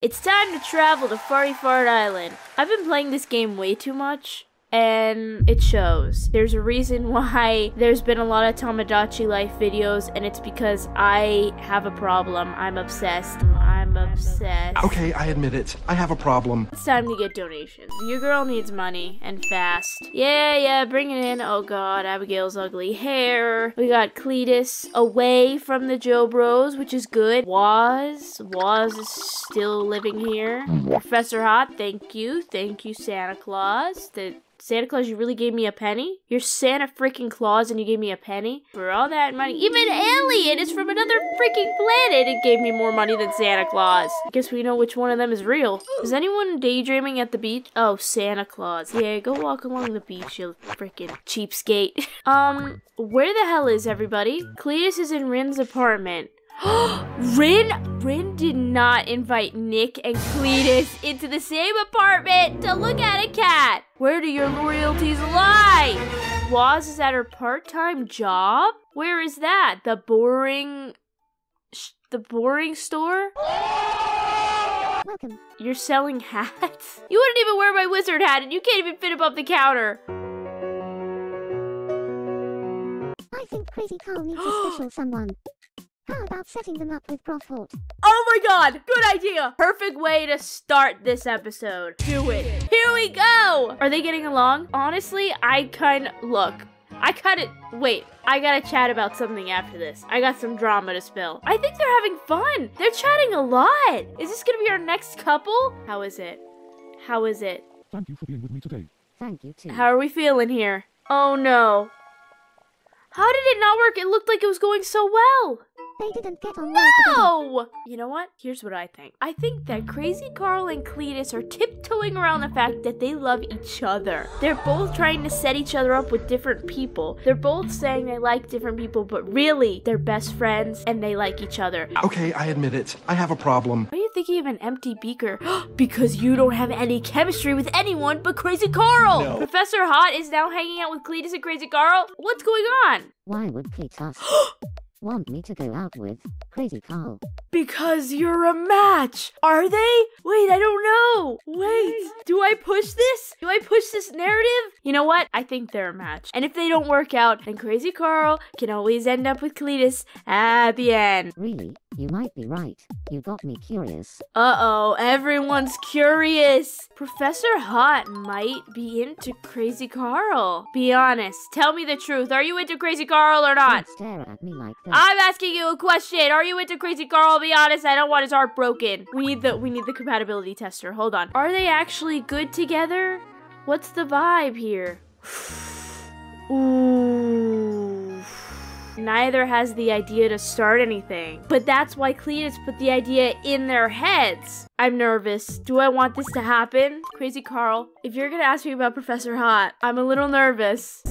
It's time to travel to Farty Fart Island. I've been playing this game way too much. And it shows. There's a reason why there's been a lot of Tomodachi Life videos, and it's because I have a problem. I'm obsessed. I'm obsessed. Okay, I admit it. I have a problem. It's time to get donations. Your girl needs money and fast. Yeah, yeah, bring it in. Oh god, Abigail's ugly hair. We got Cletus away from the Joe Bros, which is good. Waz, Waz is still living here. Professor Hot, thank you. Thank you, Santa Claus. The Santa Claus, you really gave me a penny? You're Santa freaking Claus and you gave me a penny? For all that money. Even Alien is from another freaking planet and gave me more money than Santa Claus. I guess we know which one of them is real. Is anyone daydreaming at the beach? Oh, Santa Claus. Yeah, go walk along the beach, you freaking cheapskate. um, where the hell is everybody? Cletus is in Rin's apartment. Rin Rin did not invite Nick and Cletus into the same apartment to look at a cat. Where do your loyalties lie? Waz is at her part-time job? Where is that? The boring sh- the boring store? Welcome. You're selling hats? You wouldn't even wear my wizard hat and you can't even fit above the counter. I think Crazy Carl needs a special someone. How about setting them up with Brothwort? Oh my god, good idea. Perfect way to start this episode. Do it. Here we go. Are they getting along? Honestly, I kind look. I kind of wait. I gotta chat about something after this. I got some drama to spill. I think they're having fun. They're chatting a lot. Is this gonna be our next couple? How is it? How is it? Thank you for being with me today. Thank you too. How are we feeling here? Oh no. How did it not work? It looked like it was going so well. They didn't get on well together. No! You know what? Here's what I think. I think that Crazy Carl and Cletus are tiptoeing around the fact that they love each other. They're both trying to set each other up with different people. They're both saying they like different people, but really, they're best friends and they like each other. Okay, I admit it. I have a problem. Why are you thinking of an empty beaker? because you don't have any chemistry with anyone but Crazy Carl! No. Professor Hot is now hanging out with Cletus and Crazy Carl? What's going on? Why would Cletus want me to go out with Crazy Carl? Because you're a match. Are they? Wait, I don't know. Wait, do I push this? Do I push this narrative? You know what? I think they're a match. And if they don't work out, then Crazy Carl can always end up with Cletus at the end. Really? You might be right. You got me curious. Uh oh, everyone's curious. Professor Hot might be into Crazy Carl. Be honest. Tell me the truth. Are you into Crazy Carl or not? Don't stare at me like that. I'm asking you a question. Are you into Crazy Carl? I'll Be honest. I don't want his heart broken. We need the we need the compatibility tester. Hold on. Are they actually good together? What's the vibe here? Ooh. Neither has the idea to start anything. But that's why Cletus put the idea in their heads. I'm nervous. Do I want this to happen? Crazy Carl, if you're gonna ask me about Professor Hot, I'm a little nervous.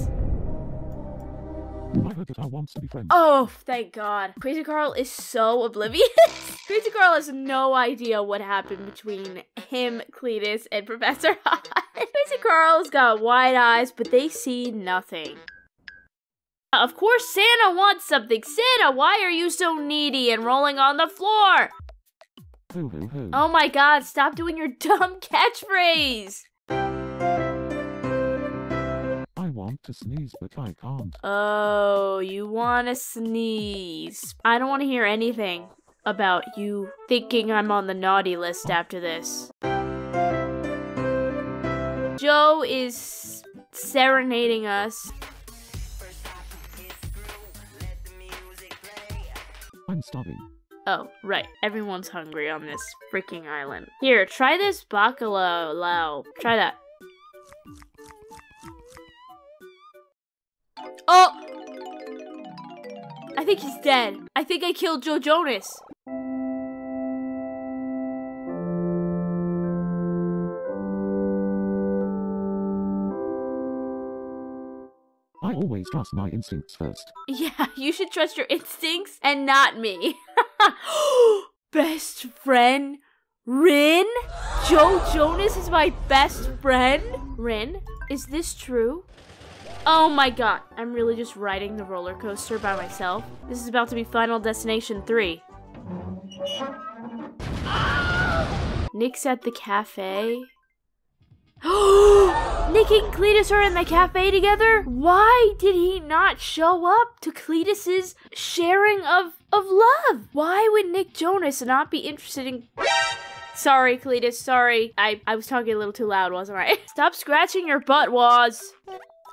I heard that I wants to be friends. Oh, thank God. Crazy Carl is so oblivious. Crazy Carl has no idea what happened between him, Cletus, and Professor Hot. Crazy Carl's got wide eyes, but they see nothing. Of course, Santa wants something. Santa, why are you so needy and rolling on the floor? Oh my God, stop doing your dumb catchphrase. Want to sneeze, but I can't. Oh, you want to sneeze. I don't want to hear anything about you thinking I'm on the naughty list after this. Joe is serenading us. I'm starving. Oh, right. Everyone's hungry on this freaking island. Here, try this bacalao. Try that. Oh! I think he's dead. I think I killed Joe Jonas. I always trust my instincts first. Yeah, you should trust your instincts and not me. best friend? Rin? Joe Jonas is my best friend? Rin, is this true? Oh my god, I'm really just riding the roller coaster by myself. This is about to be Final Destination 3. Nick's at the cafe. Nick and Cletus are in the cafe together? Why did he not show up to Cletus's sharing of of love? Why would Nick Jonas not be interested in Sorry, Cletus, sorry. I, I was talking a little too loud, wasn't I? Stop scratching your butt, Waz.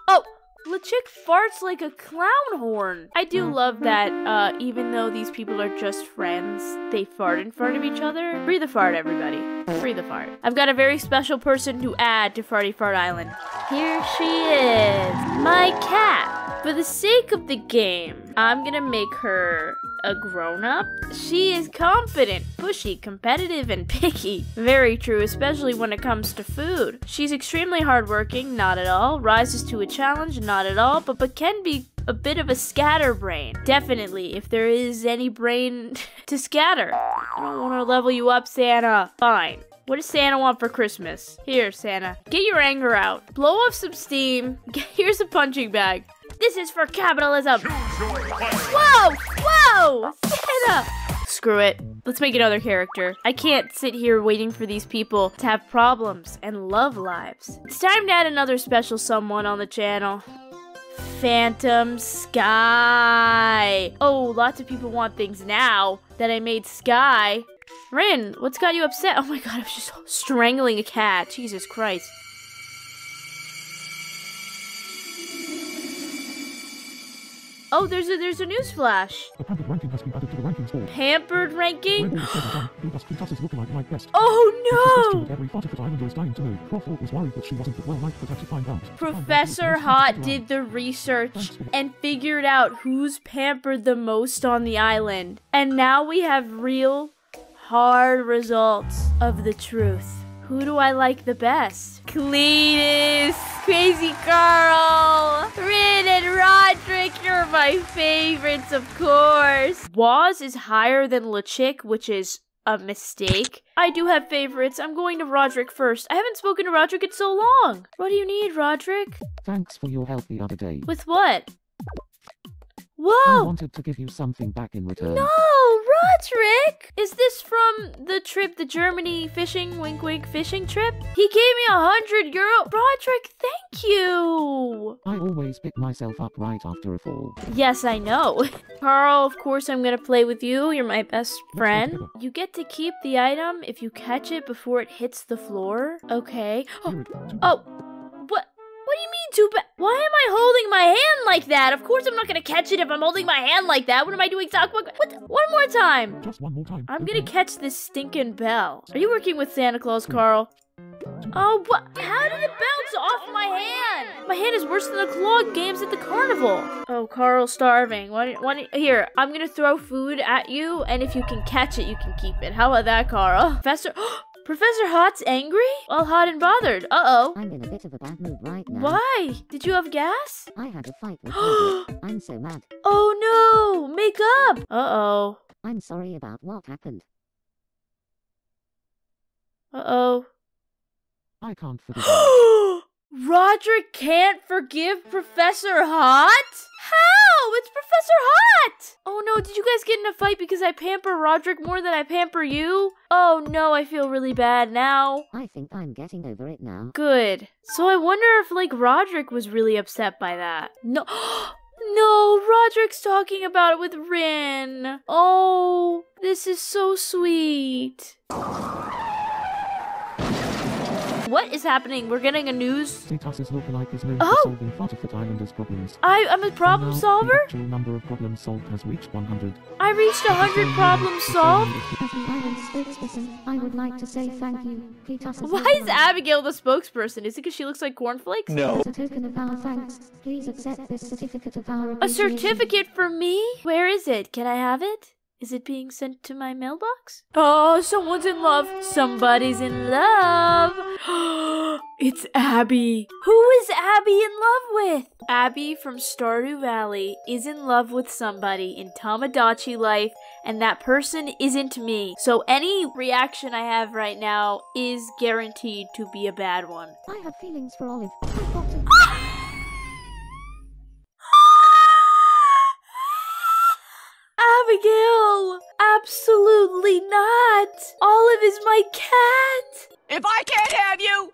Oh, LeChick farts like a clown horn. I do love that, uh, even though these people are just friends, they fart in front of each other. Breathe a fart, everybody. Breathe a fart. I've got a very special person to add to Farty Fart Island. Here she is, my cat. For the sake of the game, I'm gonna make her a grown up. She is confident, pushy, competitive, and picky. Very true, especially when it comes to food. She's extremely hardworking, not at all. Rises to a challenge, not at all, but, but can be a bit of a scatterbrain. Definitely, if there is any brain to scatter. I don't want to level you up, Santa. Fine. What does Santa want for Christmas? Here, Santa. Get your anger out. Blow off some steam. Here's a punching bag. This is for capitalism. Whoa! Whoa! Santa! Screw it. Let's make another character. I can't sit here waiting for these people to have problems and love lives. It's time to add another special someone on the channel. Phantom Sky. Oh, lots of people want things now that I made Sky. Rin, what's got you upset? Oh my god, I was just strangling a cat. Jesus Christ. Oh, there's a there's a news flash. The pampered ranking has been added to the rankings board. Pampered ranking? When all is said and done, who does Cletus's lookalike like best? Oh, the Oh no! that every Farty Fart Islander is dying to know. Crawford was worried that she wasn't well liked, but had to find out. To find out Professor Hot did the research and figured out who's pampered the most on the island. And now we have real, hard results of the truth. Who do I like the best? Cletus, Crazy Carl, Rin, and Roderick. You're my favorites, of course. Waz is higher than LeChick, which is a mistake. I do have favorites. I'm going to Roderick first. I haven't spoken to Roderick in so long. What do you need, Roderick? Thanks for your help the other day. With what? Whoa! I wanted to give you something back in return. No, Roderick! Is this from the trip, the Germany fishing, wink wink fishing trip? He gave me a hundred euro. Roderick, thank you! I always pick myself up right after a fall. Yes, I know. Carl, of course I'm gonna play with you. You're my best friend. You get to keep the item if you catch it before it hits the floor. Okay. Oh, Here it is. Oh, what? Do you mean too bad? Why am I holding my hand like that? Of course I'm not gonna catch it if I'm holding my hand like that. What am I doing? Talk. What? what- One more time. Just one more time. I'm gonna catch this stinking bell. Are you working with Santa Claus, Carl? Oh, what? How did it bounce off my hand? My hand is worse than the clog games at the carnival. Oh, Carl's starving. Why, why, here, I'm gonna throw food at you, and if you can catch it, you can keep it. How about that, Carl? Professor, Professor Hot's angry? Well, hot and bothered. Uh-oh. I'm in a bit of a bad mood right now. Why? Did you have gas? I had a fight with Roderick. I'm so mad. Oh no! Make up! Uh-oh. I'm sorry about what happened. Uh-oh. I can't forgive you. Roderick can't forgive Professor Hot? How? It's Professor Hot! Oh no, did you guys get in a fight because I pamper Roderick more than I pamper you? Oh no, I feel really bad now. I think I'm getting over it now. Good. So I wonder if, like, Roderick was really upset by that. No. No, Roderick's talking about it with Rin. Oh, this is so sweet. What is happening? We're getting a news. Cletus's lookalike is known Oh. for solving Farty Fart Islanders' problems. I, I'm a problem now, solver? The actual number of problems solved has reached 100. I reached a hundred problems solved. As the island spokesperson, I would like to say thank you, Cletus. Why is Abigail the spokesperson? Is it because she looks like cornflakes? No. As a token of our thanks, please accept this certificate of our A certificate for me? Where is it? Can I have it? Is it being sent to my mailbox? Oh, someone's in love. Somebody's in love. it's Abby. Who is Abby in love with? Abby from Stardew Valley is in love with somebody in Tomodachi life, and that person isn't me. So any reaction I have right now is guaranteed to be a bad one. I have feelings for Olive. I've got to. Abigail! Absolutely not! Olive is my cat! If I can't have you,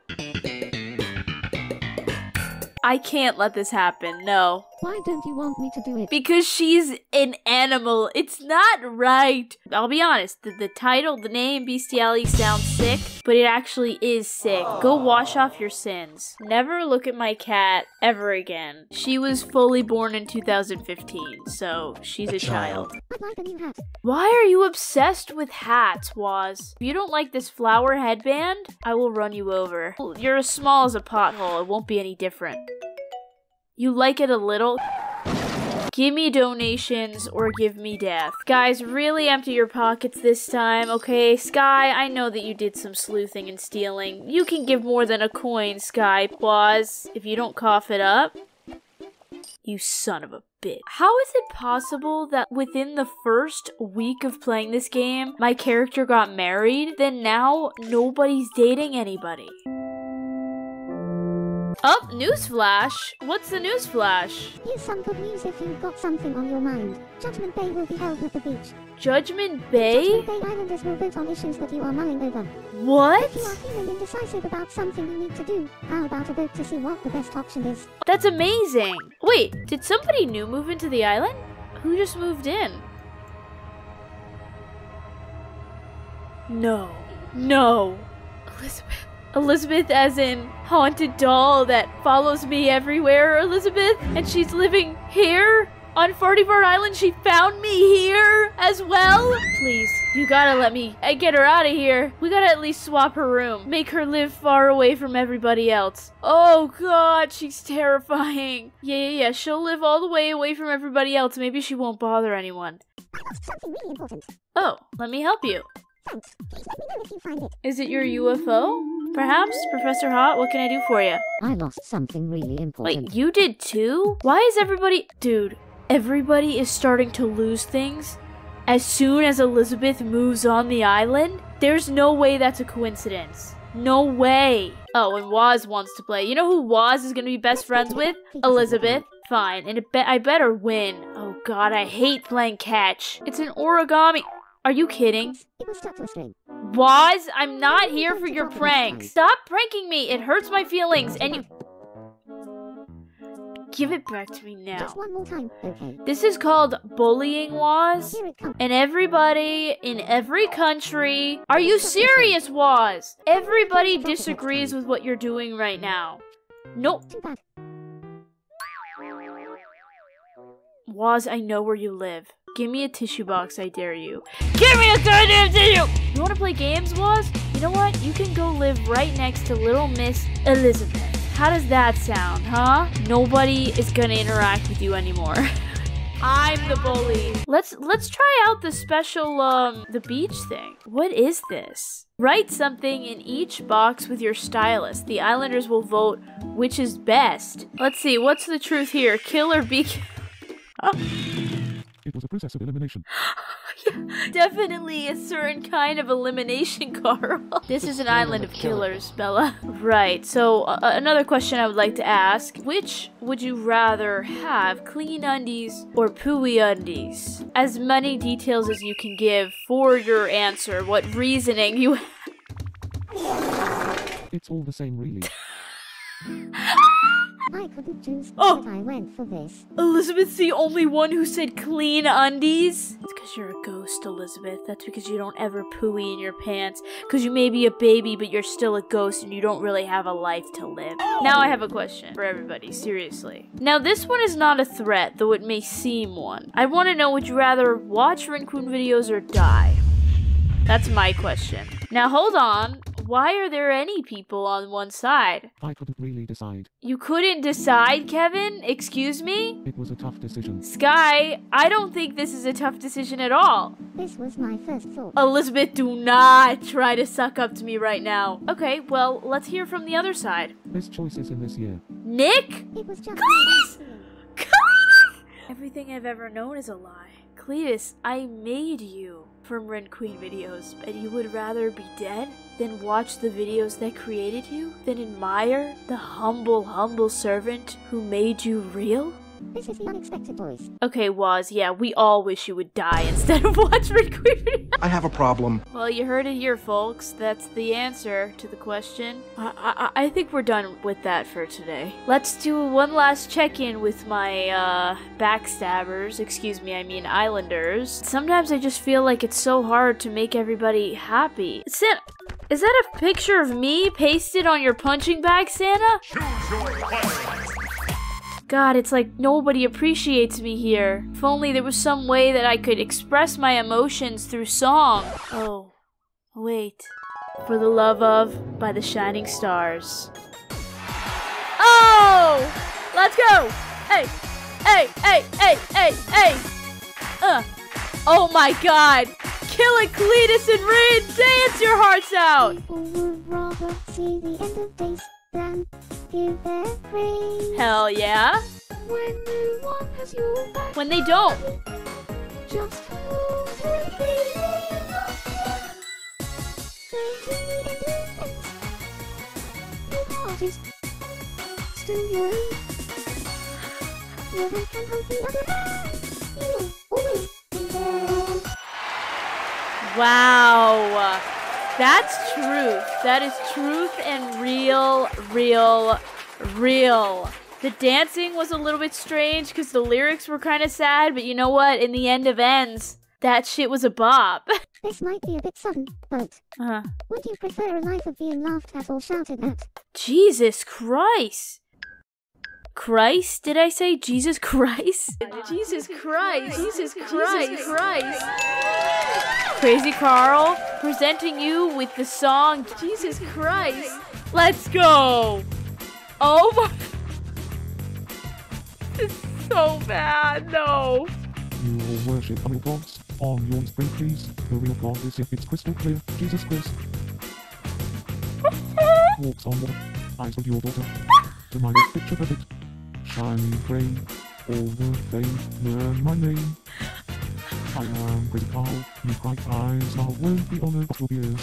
I can't let this happen, no. Why don't you want me to do it? Because she's an animal. It's not right. I'll be honest, the, the title, the name, Bestiality sounds sick, but it actually is sick. Go wash off your sins. Never look at my cat ever again. She was fully born in 2015, so she's a, A child. child. I'd like a new hat. Why are you obsessed with hats, Waz? If you don't like this flower headband, I will run you over. You're as small as a pothole. It won't be any different. You like it a little? Give me donations or give me death. Guys, really empty your pockets this time, okay? Sky, I know that you did some sleuthing and stealing. You can give more than a coin, Sky, Pause. if you don't cough it up. You son of a bitch. How is it possible that within the first week of playing this game, my character got married, then now nobody's dating anybody? Oh, newsflash! What's the newsflash? Here's some good news if you've got something on your mind. Judgment Day will be held at the beach. Judgment Bay? Judgment Day Islanders will vote on issues that you are mulling over. What? If you are feeling indecisive about something you need to do, how about a vote to see what the best option is? That's amazing! Wait, did somebody new move into the island? Who just moved in? No. No. Elizabeth. Elizabeth as in haunted doll that follows me everywhere, Elizabeth? And she's living here? On Farty Fart Island, she found me here as well? Please, you gotta let me uh, get her out of here. We gotta at least swap her room. Make her live far away from everybody else. Oh god, she's terrifying. Yeah, yeah, yeah, she'll live all the way away from everybody else. Maybe she won't bother anyone. I lost something really important. Oh, let me help you. Thanks. Please let me know if you find it. Is it your UFO? Perhaps? Professor Hot, what can I do for you? I lost something really important. Wait, you did too? Why is everybody. Dude, everybody is starting to lose things as soon as Elizabeth moves on the island? There's no way that's a coincidence. No way. Oh, and Waz wants to play. You know who Waz is gonna be best friends with? Elizabeth. Fine, and it be- I better win. Oh god, I hate playing catch. It's an origami. Are you kidding? It was stuck to a string. Waz, I'm not here for your pranks. Stop pranking me. It hurts my feelings, and you. Give it back to me now. Just one more time, okay? This is called bullying, Waz. Here it comes. And everybody in every country. Are you serious, Waz? Everybody disagrees with what you're doing right now. Nope. Waz, I know where you live. Give me a tissue box, I dare you. Give me a goddamn tissue! You wanna play games, Waz? You know what? You can go live right next to little Miss Elizabeth. How does that sound, huh? Nobody is gonna interact with you anymore. I'm the bully. Let's let's try out the special um the beach thing. What is this? Write something in each box with your stylus. The islanders will vote which is best. Let's see, what's the truth here? Kill or be It was a process of elimination. Definitely a certain kind of elimination, Carl. This is an island of killers, Bella. Right, so uh, another question I would like to ask Which would you rather have, clean undies or pooey undies? As many details as you can give for your answer, what reasoning you have. It's all the same, really. I couldn't choose, Oh. but I went for this. Elizabeth's the only one who said clean undies. It's because you're a ghost, Elizabeth. That's because you don't ever pooey in your pants. Because you may be a baby, but you're still a ghost and you don't really have a life to live. Now I have a question for everybody, seriously. Now this one is not a threat, though it may seem one. I want to know would you rather watch Rinqueen videos or die? That's my question. Now hold on. Why are there any people on one side? I couldn't really decide. You couldn't decide, Kevin? Excuse me? It was a tough decision. Sky, I don't think this is a tough decision at all. This was my first thought. Elizabeth, do not try to suck up to me right now. Okay, well, let's hear from the other side. Best choices in this year. Nick? It was just Cletus! Cletus! Everything I've ever known is a lie. Cletus, I made you from Rinqueen videos, but you would rather be dead than watch the videos that created you? Than admire the humble, humble servant who made you real? This is the unexpected voice. Okay, Waz, yeah, we all wish you would die instead of watch Rinqueen. I have a problem. well, you heard it here, folks. That's the answer to the question. I, I, I think we're done with that for today. Let's do one last check-in with my, uh, backstabbers. Excuse me, I mean islanders. Sometimes I just feel like it's so hard to make everybody happy. Santa, is that a picture of me pasted on your punching bag, Santa? God, it's like nobody appreciates me here. If only there was some way that I could express my emotions through song. Oh, wait. For the Love of by the Shining Stars. Oh! Let's go! Hey! Hey! Hey! Hey! Hey! Hey! Uh! Oh my god! Kill it, Cletus and Rin! Dance your hearts out! People would rather see the end of days than their praise. Hell yeah! When no one has your back, When they don't. just hold your peace. There's no defense. Your heart is still your own. Hand can hold the other hand. You'll always be there. Wow. That's truth. That is truth and real, real, real. The dancing was a little bit strange because the lyrics were kind of sad, but you know what? In the end of ends, that shit was a bop. This might be a bit sudden, but uh, would you prefer a life of being laughed at or shouted at? Jesus Christ. Christ? Did I say Jesus Christ? Jesus Christ. Jesus Christ. Jesus Christ. Crazy Carl presenting you with the song Jesus Christ. Let's go. Oh my. This is so bad. No. You all worship other gods. On your spring, please. The real God is if it's crystal clear. Jesus Christ. Walks on water. Eyes of your daughter. To my next picture perfect. Shiny gray. Over fame. Learn my name. I am Carl. You cry eyes. I won't be honored, will be.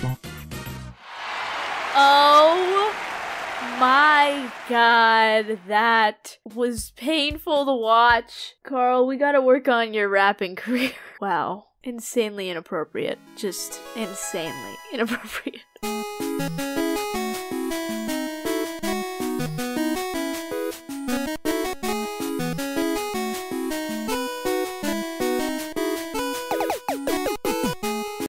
Oh my god, that was painful to watch. Carl, we gotta work on your rapping career. Wow. Insanely inappropriate. Just insanely inappropriate.